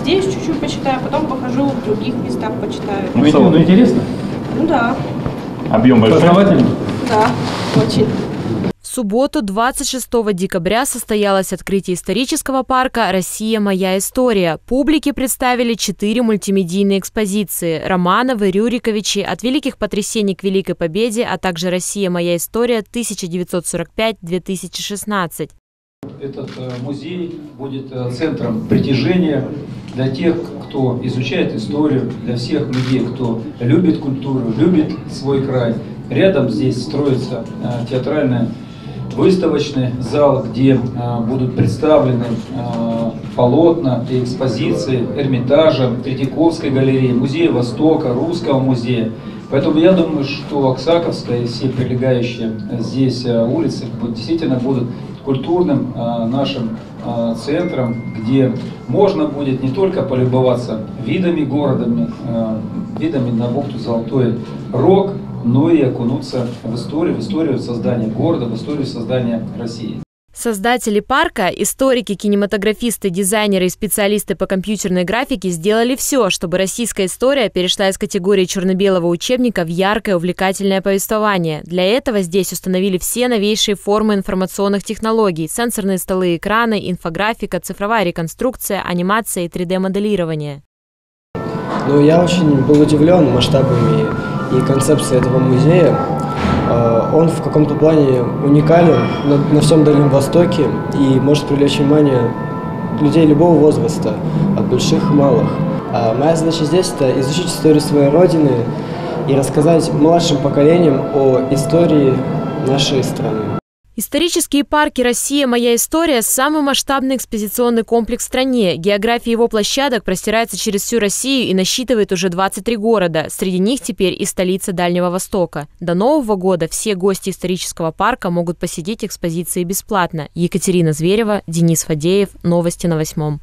здесь чуть-чуть почитаю, потом похожу в других местах почитаю. Ну, ну интересно. Ну да, Объем большой. Познавательно? да, очень. В субботу, 26 декабря, состоялось открытие исторического парка «Россия. Моя история». Публике представили четыре мультимедийные экспозиции – Романовы, Рюриковичи, «От великих потрясений к Великой Победе», а также «Россия. Моя история. 1945-2016». Этот э, музей будет э, центром притяжения для тех, кто изучает историю, для всех людей, кто любит культуру, любит свой край. Рядом здесь строится э, театральная выставочный зал, где будут представлены полотна и экспозиции Эрмитажа, Третьяковской галереи, Музея Востока, Русского музея. Поэтому я думаю, что Оксаковская и все прилегающие здесь улицы действительно будут культурным нашим центром, где можно будет не только полюбоваться видами городами, видами на бухту Золотой Рог, но и окунуться в историю, в историю создания города, в историю создания России. Создатели парка, историки, кинематографисты, дизайнеры и специалисты по компьютерной графике сделали все, чтобы российская история перешла из категории черно-белого учебника в яркое, увлекательное повествование. Для этого здесь установили все новейшие формы информационных технологий – сенсорные столы, экраны, инфографика, цифровая реконструкция, анимация и 3D-моделирование. Ну, я очень был удивлен масштабами и концепцией этого музея. А, он в каком-то плане уникален на, на всем Дальнем Востоке и может привлечь внимание людей любого возраста, от больших и малых. А моя задача здесь – это изучить историю своей Родины и рассказать младшим поколениям о истории нашей страны. Исторические парки «Россия. Моя история» – самый масштабный экспозиционный комплекс в стране. География его площадок простирается через всю Россию и насчитывает уже 23 города. Среди них теперь и столица Дальнего Востока. До Нового года все гости исторического парка могут посетить экспозиции бесплатно. Екатерина Зверева, Денис Фадеев. Новости на восьмом.